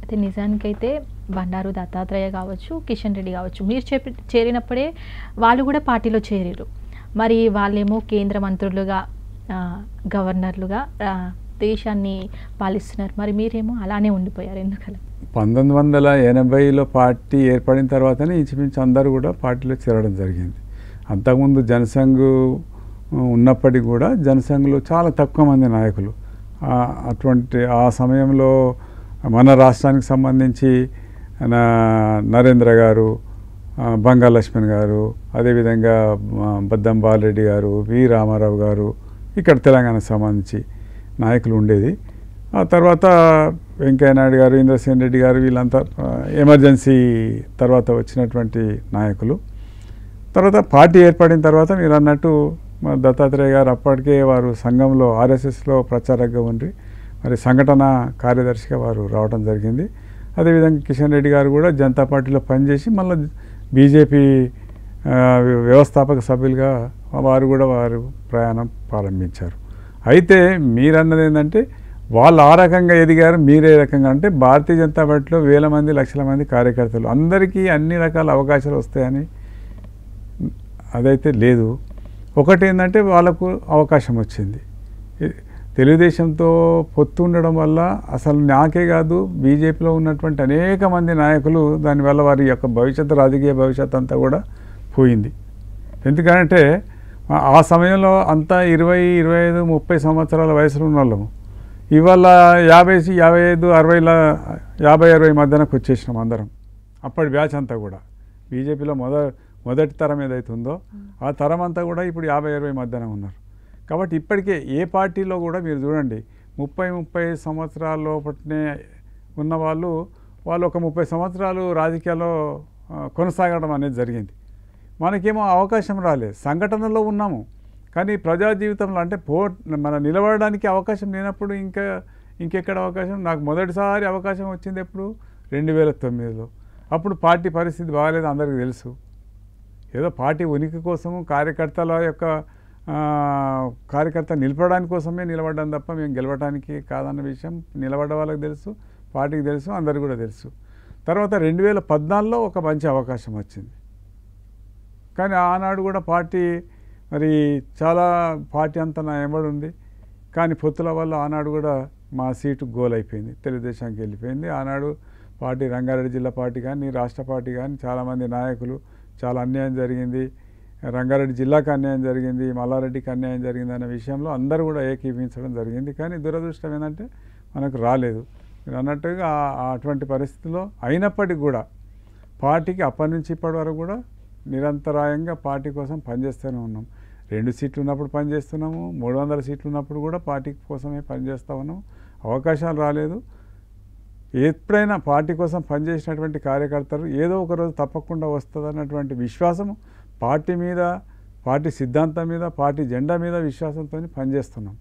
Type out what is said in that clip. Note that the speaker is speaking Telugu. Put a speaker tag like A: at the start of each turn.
A: అయితే నిజానికైతే బండారు దత్తాత్రేయ కావచ్చు కిషన్ రెడ్డి కావచ్చు మీరు చెప్పి చేరినప్పుడే వాళ్ళు కూడా పార్టీలో చేరారు మరి వాళ్ళేమో కేంద్ర మంత్రులుగా గవర్నర్లుగా దేశాన్ని పాలిస్తున్నారు. మరి మీరేమో అలానే ఉండిపోయారు ఎందుకలా?
B: పంతొమ్మిది వందల ఎనభైలో పార్టీ ఏర్పడిన తర్వాతనే ఇంచుమించు అందరూ కూడా పార్టీలో చేరడం జరిగింది. అంతకుముందు జనసంఘ్ ఉన్నప్పటికీ కూడా జనసంఘ్లో చాలా తక్కువ మంది నాయకులు. అటువంటి ఆ సమయంలో మన రాష్ట్రానికి సంబంధించి నా- నరేంద్ర గారు బంగా లక్ష్మణ్ గారు అదేవిధంగా బద్దం బాలరెడ్డి గారు వి రామారావు గారు ఇక్కడ తెలంగాణకు సంబంధించి నాయకులు ఉండేది. ఆ తర్వాత వెంకయ్యనాయుడు గారు ఇంద్రసేన్ రెడ్డి గారు వీళ్ళంతా ఎమర్జెన్సీ తర్వాత వచ్చినటువంటి నాయకులు. తర్వాత పార్టీ ఏర్పడిన తర్వాత మీరు అన్నట్టు దత్తాత్రేయ గారు అప్పటికే వారు సంఘంలో ఆర్ఎస్ఎస్లో ప్రచారంగా ఉండి మరి సంఘటన కార్యదర్శిగా వారు రావడం జరిగింది. అదేవిధంగా కిషన్ రెడ్డి గారు కూడా జనతా పార్టీలో పనిచేసి మళ్ళీ బీజేపీ వ్యవస్థాపక సభ్యులుగా వారు కూడా వారు ప్రయాణం ప్రారంభించారు. అయితే మీరన్నది ఏంటంటే వాళ్ళు ఆ రకంగా ఎదిగారు మీరే రకంగా. అంటే భారతీయ జనతా పార్టీలో వేల మంది లక్షల మంది కార్యకర్తలు. అందరికీ అన్ని రకాల అవకాశాలు వస్తాయని అదైతే లేదు. ఒకటి ఏంటంటే వాళ్ళకు అవకాశం వచ్చింది. తెలుగుదేశంతో పొత్తు ఉండడం వల్ల అసలు నాకే కాదు బీజేపీలో ఉన్నటువంటి అనేక మంది నాయకులు దానివల్ల వారి యొక్క భవిష్యత్తు రాజకీయ భవిష్యత్తు అంతా కూడా పోయింది. ఎందుకంటే ఆ- సమయంలో అంతా ఇరవై ఇరవై ఐదు ముప్పై సంవత్సరాల వయసులో ఉన్న వాళ్ళము ఇవాళ యాభై యాభై ఐదు అరవైల యాభై అరవై మధ్యనకు వచ్చేసినాం అందరం. అప్పటి బ్యాచ్ అంతా కూడా. బీజేపీలో మొద మొదటి తరం ఏదైతే ఉందో ఆ తరం అంతా కూడా ఇప్పుడు యాభై అరవై మధ్యన ఉన్నారు. కాబట్టి ఇప్పటికే ఏ పార్టీలో కూడా మీరు చూడండి ముప్పై ముప్పై సంవత్సరాల లోపట్నే ఉన్న వాళ్ళు వాళ్ళు ఒక ముప్పై సంవత్సరాలు రాజకీయాల్లో కొనసాగడం అనేది జరిగింది. మనకేమో అవకాశం రాలేదు సంఘటనలో ఉన్నాము. కానీ ప్రజా జీవితంలో అంటే పో మన నిలబడడానికి అవకాశం లేనప్పుడు ఇంకా ఇంకెక్కడ అవకాశం? నాకు మొదటిసారి అవకాశం వచ్చింది ఎప్పుడు? రెండు వేల తొమ్మిదిలో. అప్పుడు పార్టీ పరిస్థితి బాగాలేదు అందరికీ తెలుసు. ఏదో పార్టీ ఉనికి కోసము కార్యకర్తల యొక్క కార్యకర్త నిలబడడానికి కోసమే నిలబడ్డం తప్ప మేము గెలవడానికి కాదన్న విషయం నిలబడ్డ వాళ్ళకి తెలుసు పార్టీకి తెలుసు అందరికి కూడా తెలుసు. తర్వాత రెండు వేల పద్నాలుగులో ఒక మంచి అవకాశం వచ్చింది. కానీ ఆనాడు కూడా పార్టీ మరి చాలా పార్టీ అంతా నా ఎంబడి ఉంది. కానీ పొత్తుల వల్ల ఆనాడు కూడా మా సీటు గోల్ అయిపోయింది తెలుగుదేశానికి వెళ్ళిపోయింది. ఆనాడు పార్టీ రంగారెడ్డి జిల్లా పార్టీ కానీ రాష్ట్ర పార్టీ కానీ చాలామంది నాయకులు చాలా అన్యాయం జరిగింది. రంగారెడ్డి జిల్లాకు అన్యాయం జరిగింది మల్లారెడ్డికి అన్యాయం జరిగింది అనే విషయంలో అందరూ కూడా ఏకీపించడం జరిగింది. కానీ దురదృష్టం ఏంటంటే మనకు రాలేదు. మీరు అన్నట్టుగా అటువంటి పరిస్థితిలో అయినప్పటికీ కూడా పార్టీకి అప్పటి నుంచి ఇప్పటి వరకు కూడా నిరంతరాయంగా పార్టీ కోసం పనిచేస్తూనే ఉన్నాం. రెండు సీట్లు ఉన్నప్పుడు పనిచేస్తున్నాము మూడు వందల సీట్లు ఉన్నప్పుడు కూడా పార్టీ కోసమే పనిచేస్తూ ఉన్నాము అవకాశాలు రాలేదు. ఎప్పుడైనా పార్టీ కోసం పనిచేసినటువంటి కార్యకర్తలు ఏదో ఒక రోజు తప్పకుండా వస్తుందన్నటువంటి విశ్వాసము పార్టీ మీద పార్టీ సిద్ధాంతం మీద పార్టీ జెండా మీద విశ్వాసంతో పనిచేస్తున్నాం.